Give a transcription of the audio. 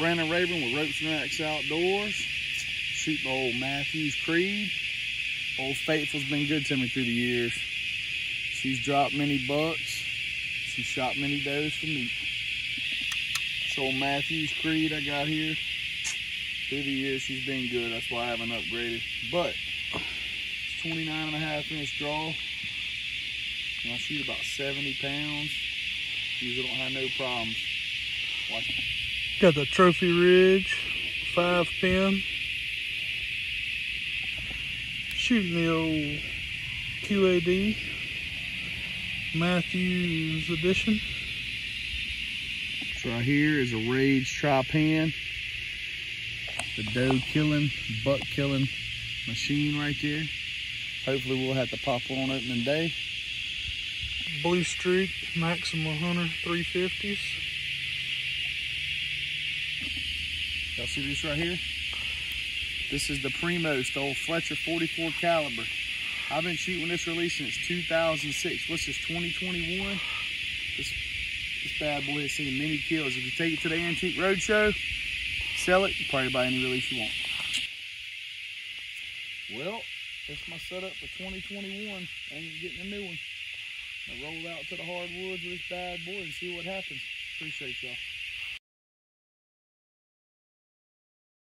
Brandon Rayborn with Ropes and Racks Outdoors. Shooting old Mathews Creed. Old Faithful's been good to me through the years. She's dropped many bucks. She's shot many does for me. This old Mathews Creed I got here. Through the years, she's been good. That's why I haven't upgraded. But it's 29 and a half inch draw. And I shoot about 70 pounds. Usually don't have no problems. Watch. Got the Trophy Ridge, five pin. Shooting the old QAD Mathews edition. So right here is a Rage Trypan. The doe killing, buck killing machine right there. Hopefully we'll have to pop one on opening day. Blue Streak Maxima Hunter 350s. Y'all see this right here? This is the Primos, the old Fletcher 44 caliber. I've been shooting this release since 2006. What's this, 2021? This, this bad boy has seen many kills. If you take it to the Antique Roadshow, sell it, you probably buy any release you want. Well, that's my setup for 2021. Ain't getting a new one. I roll out to the hardwoods with this bad boy and see what happens. Appreciate y'all.